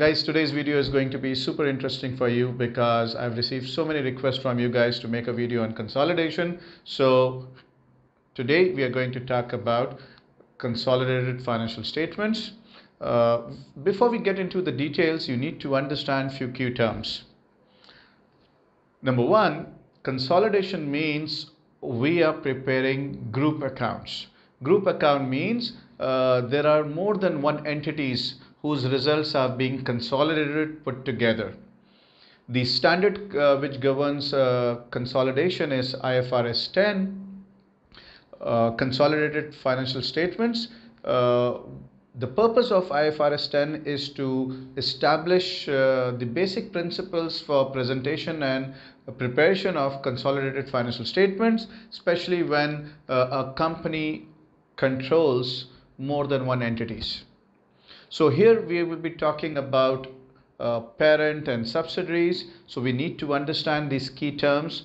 guys today's video is going to be super interesting for you because I've received so many requests from you guys to make a video on consolidation. So today we are going to talk about consolidated financial statements. Uh, before we get into the details you need to understand few key terms. Number one consolidation means we are preparing group accounts. Group account means uh, there are more than one entities whose results are being consolidated, put together. The standard uh, which governs uh, consolidation is IFRS 10, uh, consolidated financial statements. Uh, the purpose of IFRS 10 is to establish uh, the basic principles for presentation and preparation of consolidated financial statements, especially when a company controls more than one entities. So here we will be talking about uh, parent and subsidiaries. So we need to understand these key terms.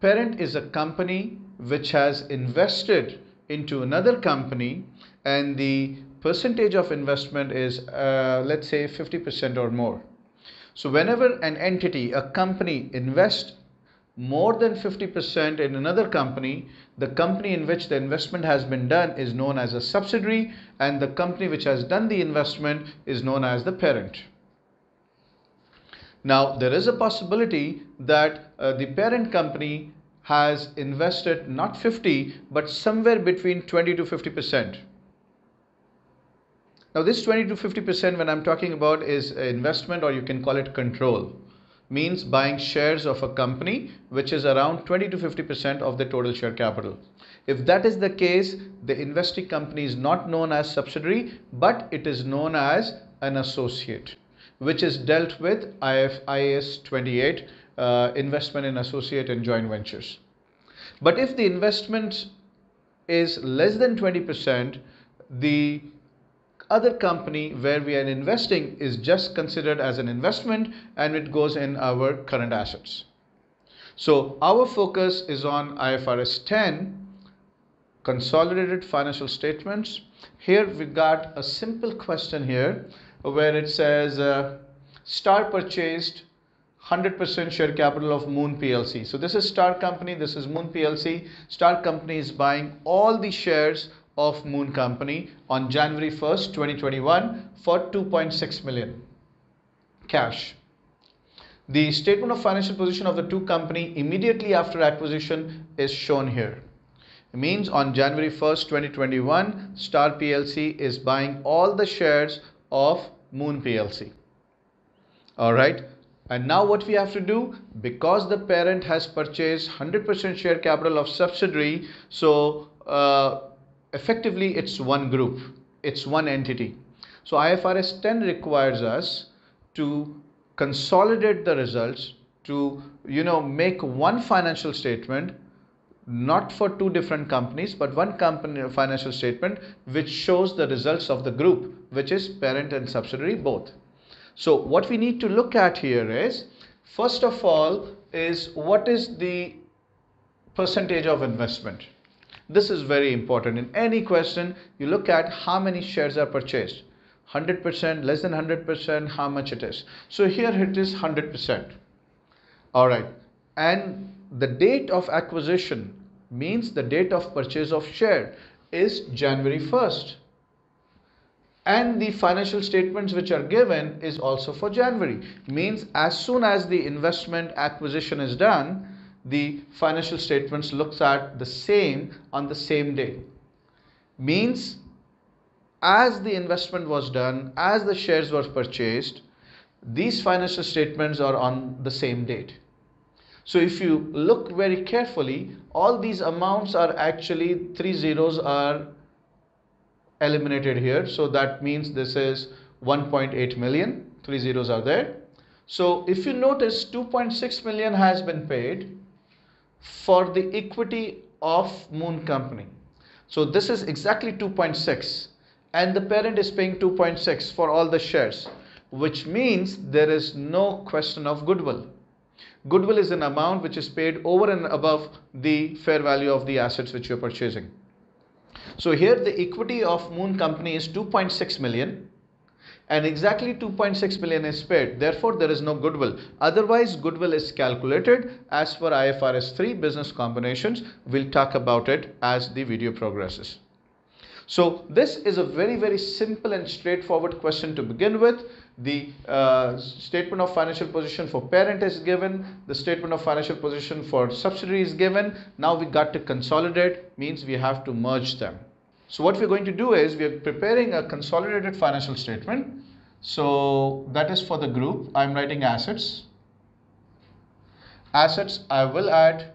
Parent is a company which has invested into another company and the percentage of investment is uh, let's say 50% or more. So whenever an entity, a company invests more than 50% in another company, the company in which the investment has been done is known as a subsidiary and the company which has done the investment is known as the parent. Now, there is a possibility that uh, the parent company has invested not 50 but somewhere between 20 to 50%. Now, this 20 to 50% when I'm talking about is investment or you can call it control means buying shares of a company which is around 20 to 50% of the total share capital. If that is the case, the investing company is not known as subsidiary, but it is known as an associate, which is dealt with IAS 28, uh, investment in associate and joint ventures. But if the investment is less than 20%, the other company where we are investing is just considered as an investment and it goes in our current assets. So our focus is on IFRS 10 consolidated financial statements. Here we got a simple question here where it says uh, Star purchased 100% share capital of Moon PLC. So this is Star Company, this is Moon PLC. Star Company is buying all the shares of Moon Company on January 1st, 2021 for 2.6 million cash. The statement of financial position of the two company immediately after acquisition is shown here. It means on January 1st, 2021, Star PLC is buying all the shares of Moon PLC. All right. And now what we have to do, because the parent has purchased 100% share capital of subsidiary, so uh, effectively it's one group, it's one entity. So IFRS 10 requires us to consolidate the results to you know make one financial statement not for two different companies but one company financial statement which shows the results of the group which is parent and subsidiary both. So what we need to look at here is first of all is what is the percentage of investment this is very important. In any question, you look at how many shares are purchased. 100%, less than 100%, how much it is. So here it is 100%. All right. And the date of acquisition means the date of purchase of share is January 1st. And the financial statements which are given is also for January. Means as soon as the investment acquisition is done, the financial statements looks at the same on the same day. Means as the investment was done as the shares were purchased these financial statements are on the same date. So if you look very carefully all these amounts are actually three zeros are eliminated here. So that means this is 1.8 million. Three zeros are there. So if you notice 2.6 million has been paid for the equity of Moon Company. So this is exactly 2.6 and the parent is paying 2.6 for all the shares which means there is no question of goodwill. Goodwill is an amount which is paid over and above the fair value of the assets which you are purchasing. So here the equity of Moon Company is 2.6 million and exactly 2.6 million is paid. Therefore, there is no goodwill. Otherwise, goodwill is calculated as per IFRS 3 business combinations. We'll talk about it as the video progresses. So this is a very, very simple and straightforward question to begin with. The uh, statement of financial position for parent is given. The statement of financial position for subsidiary is given. Now we got to consolidate means we have to merge them. So what we're going to do is we're preparing a consolidated financial statement. So that is for the group. I'm writing assets. Assets, I will add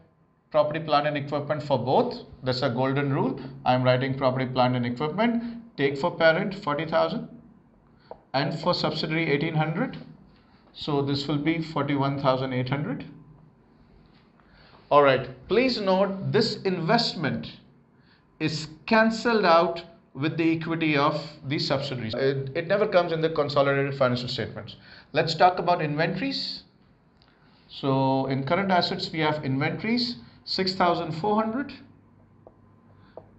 property, plant and equipment for both. That's a golden rule. I'm writing property, plant and equipment. Take for parent 40,000 and for subsidiary 1800. So this will be 41,800. All right, please note this investment is cancelled out with the equity of the subsidiaries. It, it never comes in the consolidated financial statements. Let's talk about inventories. So in current assets, we have inventories 6,400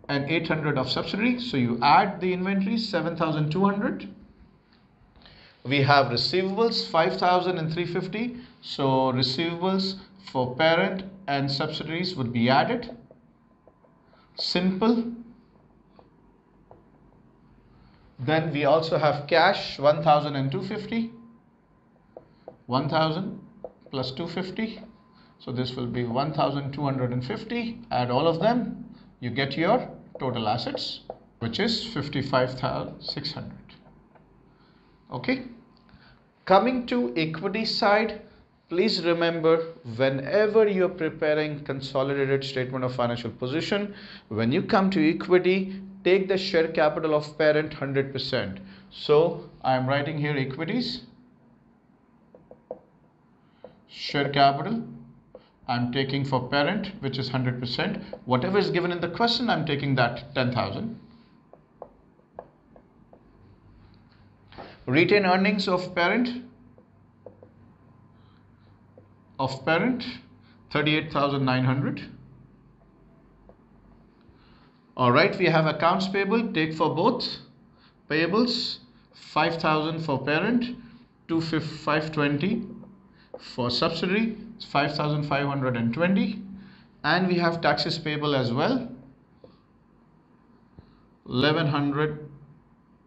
and 800 of subsidiary. So you add the inventories 7,200. We have receivables 5,350. So receivables for parent and subsidiaries would be added simple. Then we also have cash 1250 1000 plus 250 so this will be 1250 add all of them you get your total assets which is 55600 okay? Coming to equity side please remember whenever you're preparing consolidated statement of financial position when you come to equity take the share capital of parent 100% so i am writing here equities share capital i'm taking for parent which is 100% whatever is given in the question i'm taking that 10000 retained earnings of parent of parent 38900 all right we have accounts payable take for both. Payables 5000 for parent 2520 for subsidiary 5520 and we have taxes payable as well 1100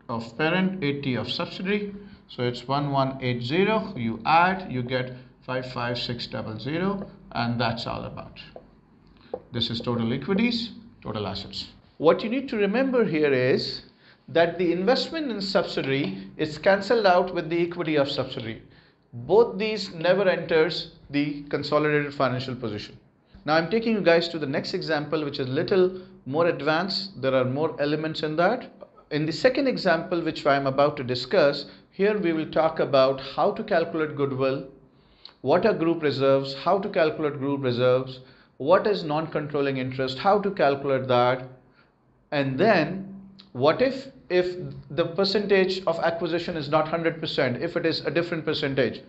of parent 80 of subsidiary. So it's 1180 you add you get 55600 and that's all about. This is total equities, total assets. What you need to remember here is that the investment in subsidiary is cancelled out with the equity of subsidiary. Both these never enters the consolidated financial position. Now I'm taking you guys to the next example which is little more advanced. There are more elements in that. In the second example which I'm about to discuss, here we will talk about how to calculate goodwill, what are group reserves, how to calculate group reserves, what is non-controlling interest, how to calculate that, and then what if if the percentage of acquisition is not 100%, if it is a different percentage,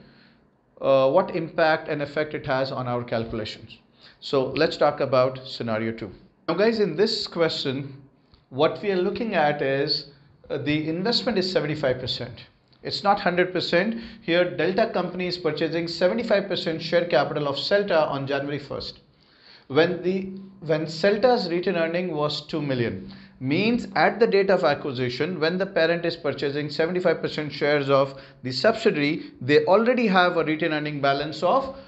uh, what impact and effect it has on our calculations. So let's talk about scenario two. Now guys, in this question, what we are looking at is uh, the investment is 75%. It's not 100%. Here, Delta company is purchasing 75% share capital of Celta on January 1st. When the when Celta's retained earning was 2 million, means at the date of acquisition, when the parent is purchasing 75% shares of the subsidiary, they already have a retained earning balance of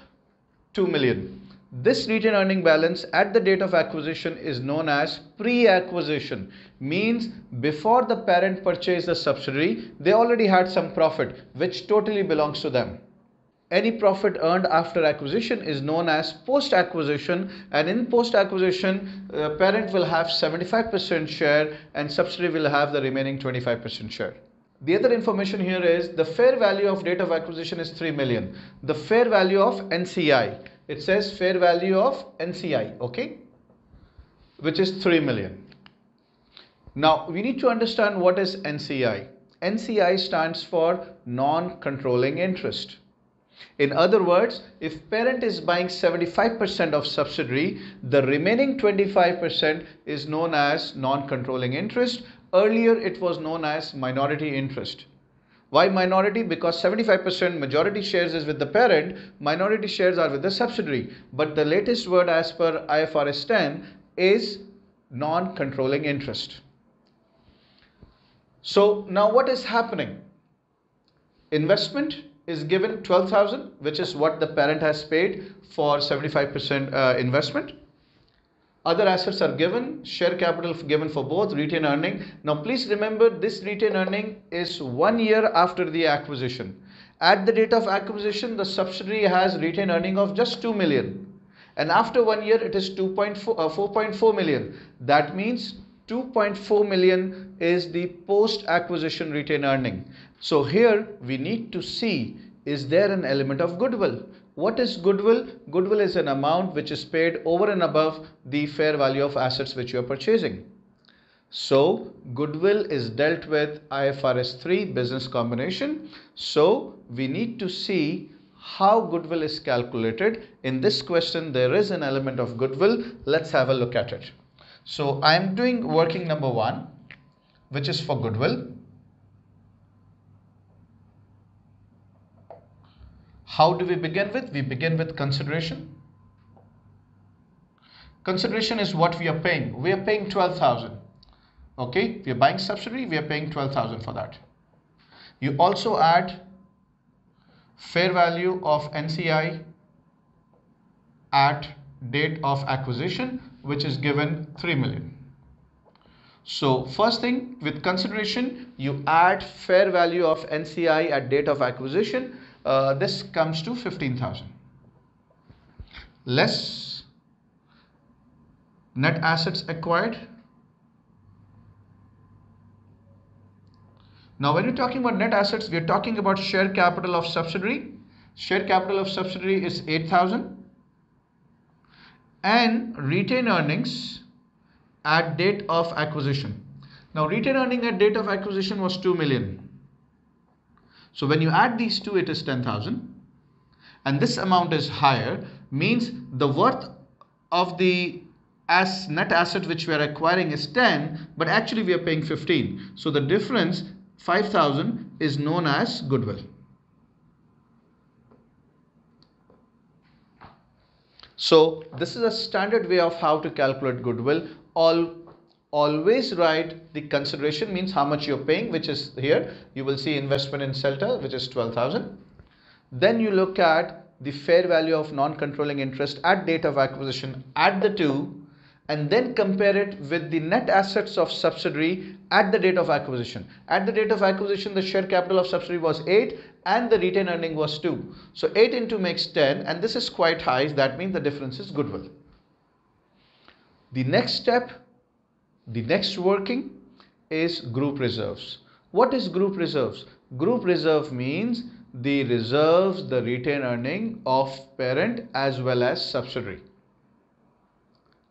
2 million. This retained earning balance at the date of acquisition is known as pre-acquisition. Means before the parent purchased the subsidiary, they already had some profit which totally belongs to them. Any profit earned after acquisition is known as post-acquisition and in post-acquisition, uh, parent will have 75% share and subsidiary will have the remaining 25% share. The other information here is the fair value of date of acquisition is 3 million. The fair value of NCI it says fair value of NCI, okay, which is 3 million. Now we need to understand what is NCI. NCI stands for non-controlling interest. In other words, if parent is buying 75% of subsidiary, the remaining 25% is known as non-controlling interest. Earlier it was known as minority interest. Why minority? Because 75% majority shares is with the parent, minority shares are with the subsidiary. But the latest word as per IFRS 10 is non-controlling interest. So now what is happening? Investment is given 12,000 which is what the parent has paid for 75% uh, investment other assets are given, share capital given for both, retain earning. Now please remember this retain earning is one year after the acquisition. At the date of acquisition, the subsidiary has retain earning of just 2 million. And after one year, it is 2.4, uh, 4.4 million. That means 2.4 million is the post acquisition retain earning. So here we need to see is there an element of goodwill? What is goodwill? Goodwill is an amount which is paid over and above the fair value of assets which you are purchasing. So goodwill is dealt with IFRS 3 business combination. So we need to see how goodwill is calculated. In this question, there is an element of goodwill. Let's have a look at it. So I am doing working number one, which is for goodwill. How do we begin with? We begin with consideration. Consideration is what we are paying. We are paying 12,000. Okay, we are buying subsidiary, we are paying 12,000 for that. You also add fair value of NCI at date of acquisition, which is given 3 million. So first thing with consideration, you add fair value of NCI at date of acquisition uh, this comes to 15,000 less net assets acquired. Now when we're talking about net assets we're talking about share capital of subsidiary. Share capital of subsidiary is 8000 and retain earnings at date of acquisition. Now retain earning at date of acquisition was 2 million so when you add these two, it is 10,000. And this amount is higher, means the worth of the as net asset which we are acquiring is 10, but actually we are paying 15. So the difference, 5,000, is known as goodwill. So this is a standard way of how to calculate goodwill. All always write the consideration means how much you're paying which is here you will see investment in Celta which is 12,000 then you look at the fair value of non-controlling interest at date of acquisition at the two and then compare it with the net assets of subsidiary at the date of acquisition. At the date of acquisition, the share capital of subsidiary was 8 and the retained earning was 2. So 8 into makes 10 and this is quite high. That means the difference is goodwill. The next step the next working is group reserves. What is group reserves? Group reserve means the reserves, the retained earning of parent as well as subsidiary.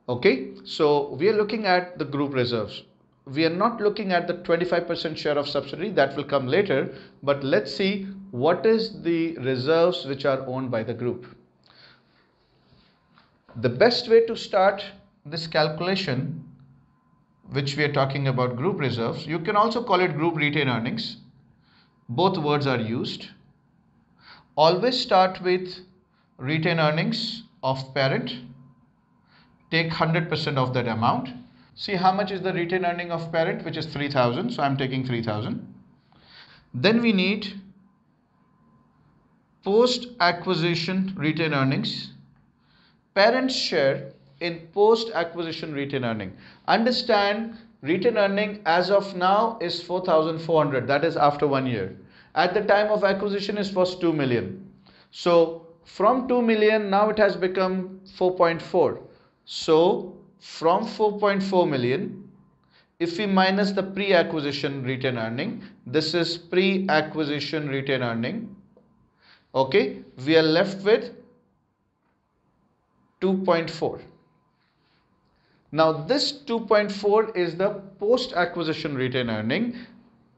Okay, so we are looking at the group reserves. We are not looking at the 25% share of subsidiary that will come later, but let's see what is the reserves which are owned by the group. The best way to start this calculation which we are talking about group reserves. You can also call it group retained earnings. Both words are used. Always start with retained earnings of parent. Take 100% of that amount. See how much is the retained earning of parent which is 3000. So I'm taking 3000. Then we need post acquisition retained earnings. Parent share in post acquisition retained earning. Understand retained earning as of now is 4400 that is after one year. At the time of acquisition it was 2 million. So from 2 million now it has become 4.4. So from 4.4 million if we minus the pre-acquisition retained earning this is pre-acquisition retained earning okay we are left with 2.4 now this 2.4 is the post acquisition retained earning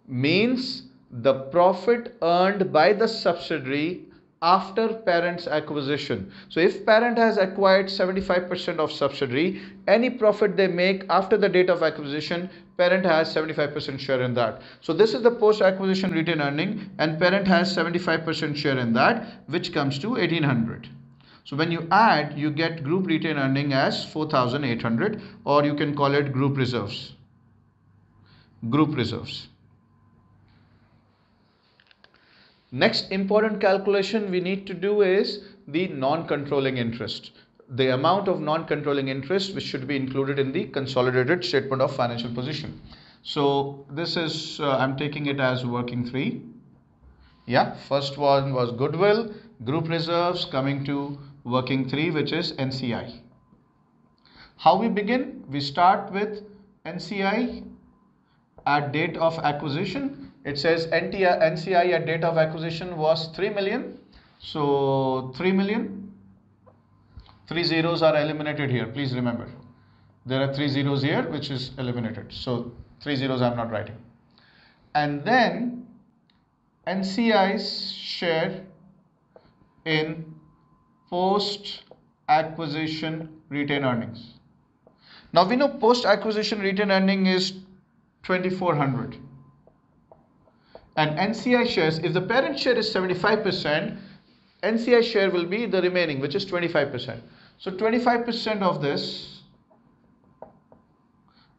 means the profit earned by the subsidiary after parent's acquisition. So if parent has acquired 75% of subsidiary, any profit they make after the date of acquisition, parent has 75% share in that. So this is the post acquisition retained earning and parent has 75% share in that which comes to 1800. So when you add, you get group retained earning as 4800 or you can call it group reserves. Group reserves. Next important calculation we need to do is the non-controlling interest. The amount of non-controlling interest which should be included in the consolidated statement of financial position. So this is, uh, I'm taking it as working three. Yeah, first one was goodwill, group reserves coming to working three which is NCI. How we begin? We start with NCI at date of acquisition it says NCI at date of acquisition was 3 million. So 3 million. Three zeros are eliminated here. Please remember. There are three zeros here which is eliminated. So three zeros I'm not writing. And then NCI's share in post acquisition retained earnings. Now we know post acquisition retained earning is 2400 and NCI shares, if the parent share is 75%, NCI share will be the remaining, which is 25%. So 25% of this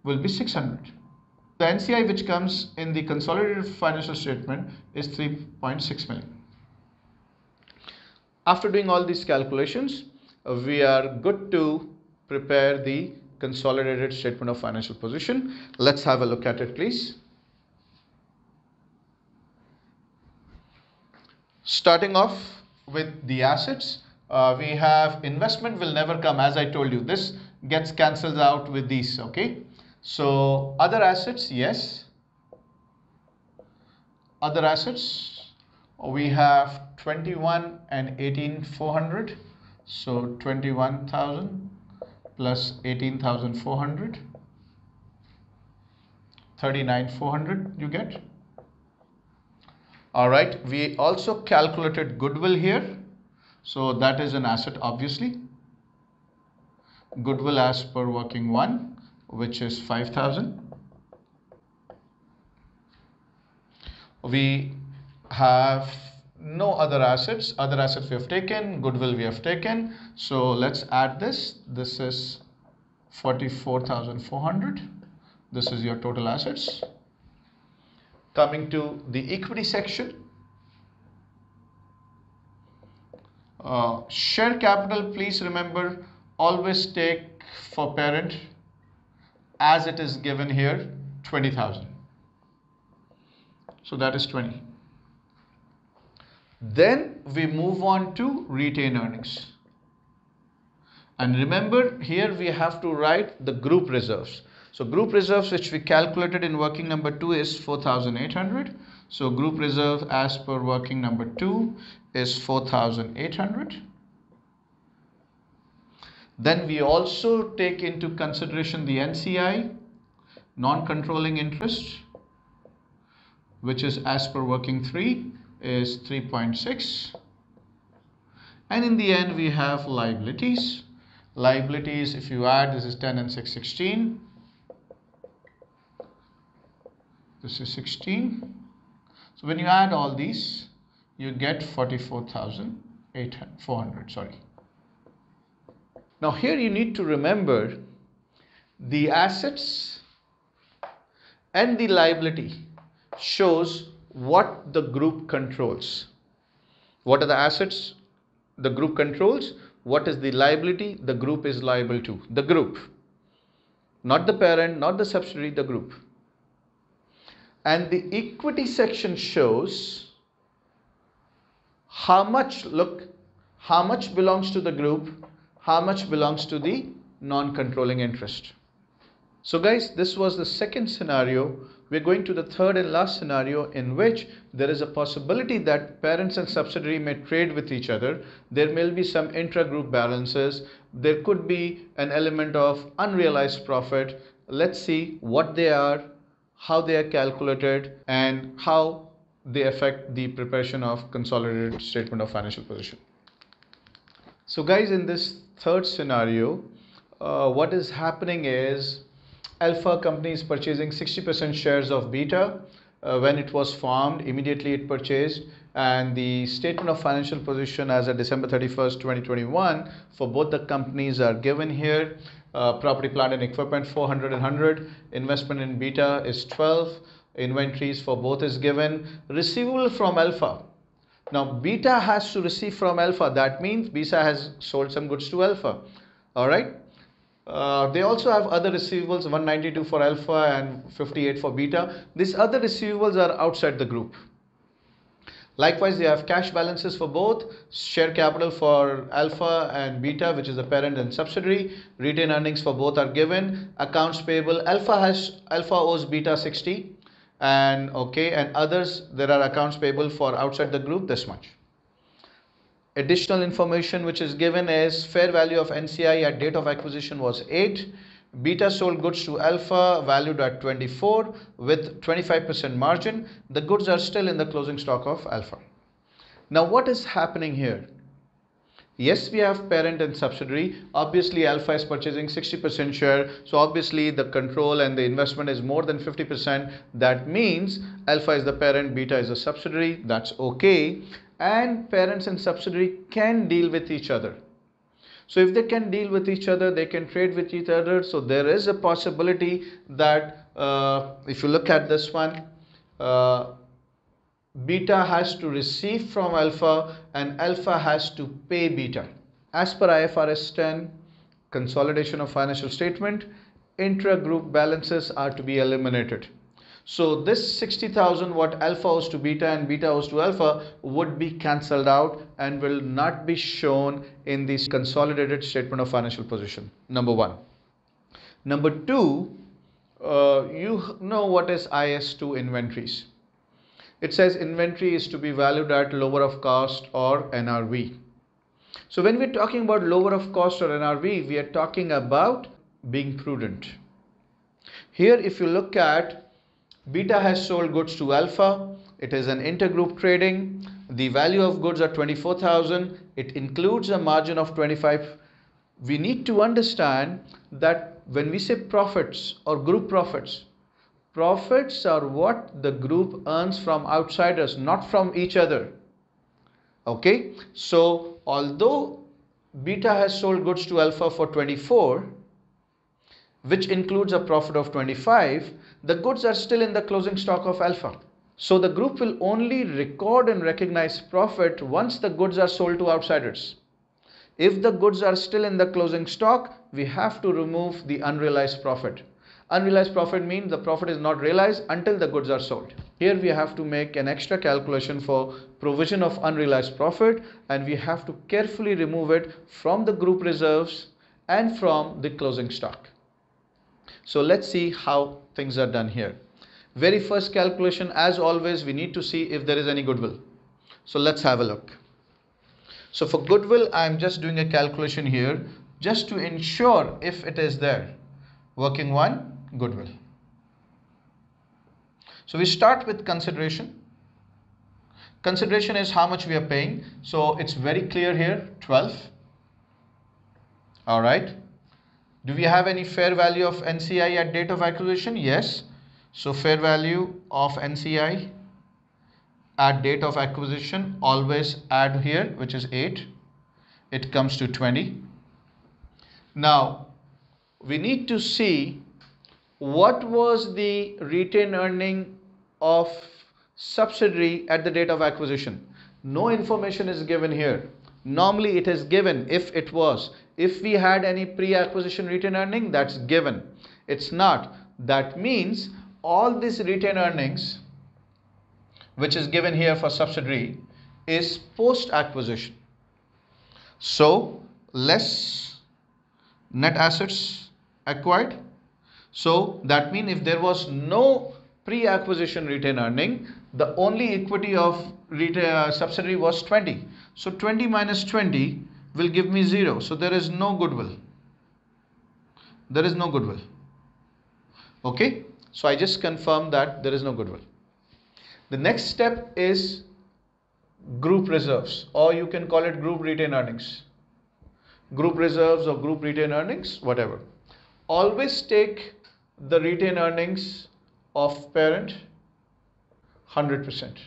will be 600. The NCI which comes in the consolidated financial statement is 3.6 million. After doing all these calculations, we are good to prepare the consolidated statement of financial position. Let's have a look at it, please. starting off with the assets uh, we have investment will never come as I told you this gets cancelled out with these okay so other assets yes other assets we have 21 and 18 400 so 21,000 plus 18,400 39 400 you get. All right we also calculated goodwill here. So that is an asset obviously. Goodwill as per working one which is 5000 we have no other assets. Other assets we have taken goodwill we have taken. So let's add this. This is 44400 this is your total assets. Coming to the equity section. Uh, share capital please remember always take for parent. As it is given here 20,000 so that is 20 then we move on to retain earnings and remember here we have to write the group reserves so group reserves which we calculated in working number 2 is 4800. So group reserve as per working number 2 is 4800. Then we also take into consideration the NCI, non-controlling interest, which is as per working 3 is 3.6. And in the end we have liabilities. Liabilities if you add this is 10 and 6 16 this is 16 so when you add all these you get 44,400 sorry now here you need to remember the assets and the liability shows what the group controls. What are the assets? The group controls. What is the liability? The group is liable to. The group. Not the parent not the subsidiary the group. And the equity section shows how much look how much belongs to the group how much belongs to the non-controlling interest so guys this was the second scenario. We're going to the third and last scenario in which there is a possibility that parents and subsidiary may trade with each other. There may be some intra-group balances. There could be an element of unrealized profit. Let's see what they are how they are calculated and how they affect the preparation of consolidated statement of financial position. So guys, in this third scenario, uh, what is happening is Alpha company is purchasing 60% shares of Beta. Uh, when it was formed, immediately it purchased and the statement of financial position as of December 31st, 2021 for both the companies are given here. Uh, property, plant and equipment 400 and 100. Investment in Beta is 12. Inventories for both is given. Receivable from Alpha. Now Beta has to receive from Alpha. That means Beta has sold some goods to Alpha. All right. Uh, they also have other receivables 192 for alpha and 58 for beta. These other receivables are outside the group. Likewise they have cash balances for both share capital for alpha and beta which is the parent and subsidiary. Retained earnings for both are given. Accounts payable alpha has alpha owes beta 60 and okay and others there are accounts payable for outside the group this much additional information which is given is fair value of NCI at date of acquisition was 8 beta sold goods to alpha valued at 24 with 25% margin. The goods are still in the closing stock of alpha. Now what is happening here? Yes we have parent and subsidiary. Obviously alpha is purchasing 60% share. So obviously the control and the investment is more than 50% that means alpha is the parent beta is a subsidiary. That's okay and parents and subsidiary can deal with each other. So if they can deal with each other, they can trade with each other. So there is a possibility that uh, if you look at this one, uh, beta has to receive from alpha and alpha has to pay beta. As per IFRS 10, consolidation of financial statement, intra-group balances are to be eliminated. So this 60,000 what alpha owes to beta and beta owes to alpha would be cancelled out and will not be shown in this consolidated statement of financial position. Number one. Number two, uh, you know what is IAS 2 inventories. It says inventory is to be valued at lower of cost or NRV. So when we're talking about lower of cost or NRV, we are talking about being prudent. Here, if you look at Beta has sold goods to Alpha. It is an intergroup trading. The value of goods are 24,000. It includes a margin of 25. We need to understand that when we say profits or group profits, profits are what the group earns from outsiders, not from each other. Okay, so although Beta has sold goods to Alpha for 24, which includes a profit of 25, the goods are still in the closing stock of Alpha. So the group will only record and recognize profit once the goods are sold to outsiders. If the goods are still in the closing stock, we have to remove the unrealized profit. Unrealized profit means the profit is not realized until the goods are sold. Here we have to make an extra calculation for provision of unrealized profit and we have to carefully remove it from the group reserves and from the closing stock. So let's see how things are done here. Very first calculation, as always, we need to see if there is any goodwill. So let's have a look. So for goodwill, I'm just doing a calculation here just to ensure if it is there. Working one, goodwill. So we start with consideration. Consideration is how much we are paying. So it's very clear here, 12. All right. Do we have any fair value of NCI at date of acquisition? Yes. So fair value of NCI at date of acquisition always add here which is 8. It comes to 20. Now we need to see what was the retained earning of subsidiary at the date of acquisition. No information is given here. Normally it is given if it was if we had any pre-acquisition retained earning that's given. It's not. That means all these retained earnings which is given here for subsidiary is post acquisition so less net assets acquired. So that means if there was no pre-acquisition retained earning the only equity of retail subsidiary was 20 so 20 minus 20 will give me 0. So there is no goodwill. There is no goodwill. Okay. So I just confirm that there is no goodwill. The next step is group reserves or you can call it group retained earnings. Group reserves or group retained earnings, whatever. Always take the retained earnings of parent 100%.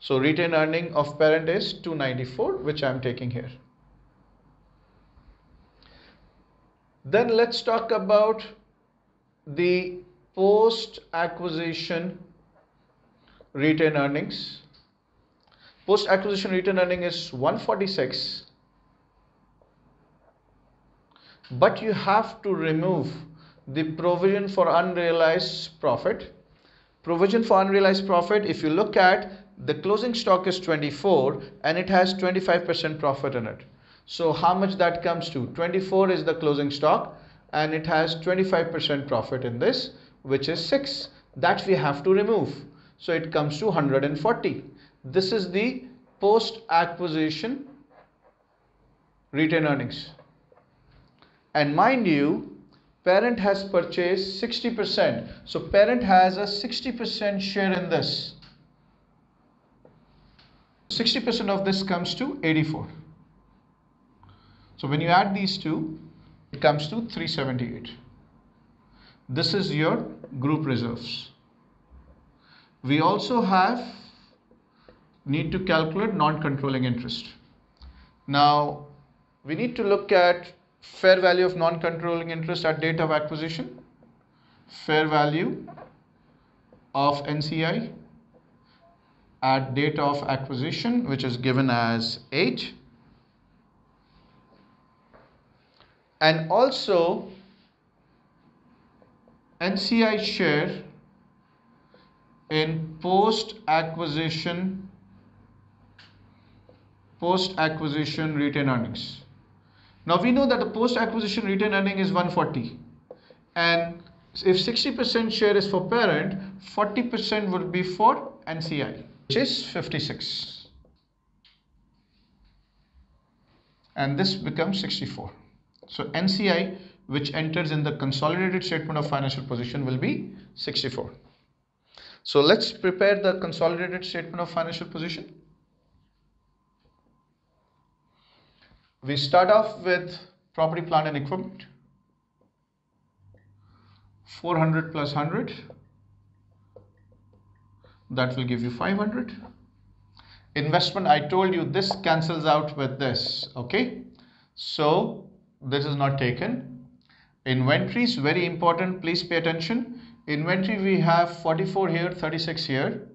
So retained earning of parent is 294 which I am taking here. Then let's talk about the post acquisition retained earnings. Post acquisition retained earning is 146 but you have to remove the provision for unrealized profit. Provision for unrealized profit if you look at the closing stock is 24 and it has 25% profit in it. So how much that comes to? 24 is the closing stock and it has 25% profit in this which is 6 that we have to remove. So it comes to 140. This is the post acquisition retained earnings. And mind you, parent has purchased 60%. So parent has a 60% share in this. 60% of this comes to 84. So when you add these two, it comes to 378. This is your group reserves. We also have need to calculate non-controlling interest. Now we need to look at fair value of non-controlling interest at date of acquisition, fair value of NCI at date of acquisition which is given as 8 and also NCI share in post acquisition post acquisition retained earnings. Now we know that the post acquisition retained earning is 140 and if 60% share is for parent 40% would be for NCI is 56 and this becomes 64 so NCI which enters in the consolidated statement of financial position will be 64 so let's prepare the consolidated statement of financial position. We start off with property plant and equipment. 400 plus 100 that will give you 500 investment I told you this cancels out with this okay? So this is not taken. Inventories very important. Please pay attention. Inventory we have 44 here 36 here.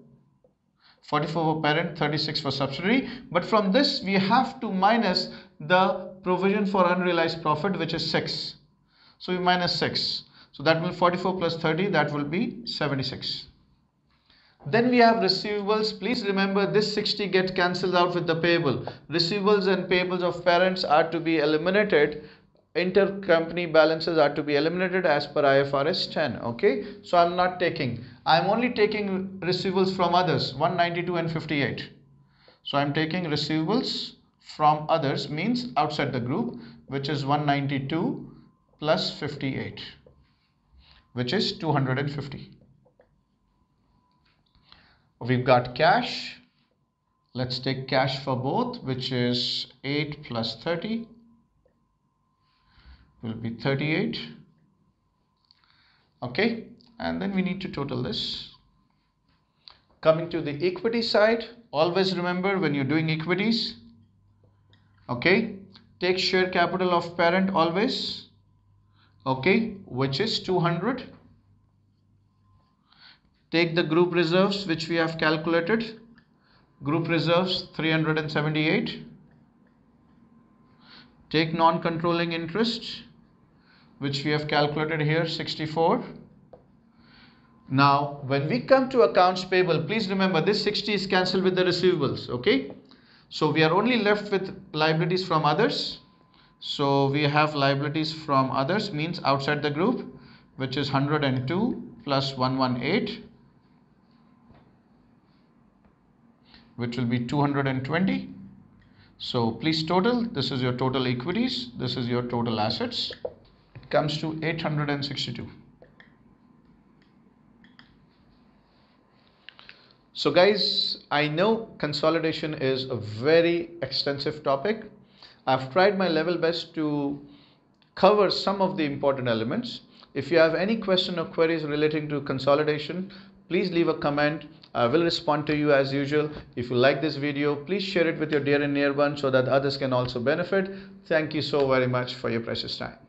44 for parent 36 for subsidiary. But from this we have to minus the provision for unrealized profit which is 6 so we minus 6 so that will 44 plus 30 that will be 76 then we have receivables. Please remember this 60 get cancelled out with the payable. Receivables and payables of parents are to be eliminated. Intercompany balances are to be eliminated as per IFRS 10. Okay. So I'm not taking. I'm only taking receivables from others 192 and 58. So I'm taking receivables from others means outside the group which is 192 plus 58 which is 250 we've got cash. Let's take cash for both which is 8 plus 30 will be 38 okay and then we need to total this. Coming to the equity side always remember when you're doing equities okay take share capital of parent always okay which is 200 take the group reserves which we have calculated. Group reserves 378 take non-controlling interest which we have calculated here 64 now when we come to accounts payable please remember this 60 is cancelled with the receivables okay? So we are only left with liabilities from others. So we have liabilities from others means outside the group which is 102 plus 118 which will be 220 so please total this is your total equities this is your total assets it comes to 862 So guys, I know consolidation is a very extensive topic. I've tried my level best to cover some of the important elements. If you have any question or queries relating to consolidation, please leave a comment. I will respond to you as usual. If you like this video, please share it with your dear and near ones so that others can also benefit. Thank you so very much for your precious time.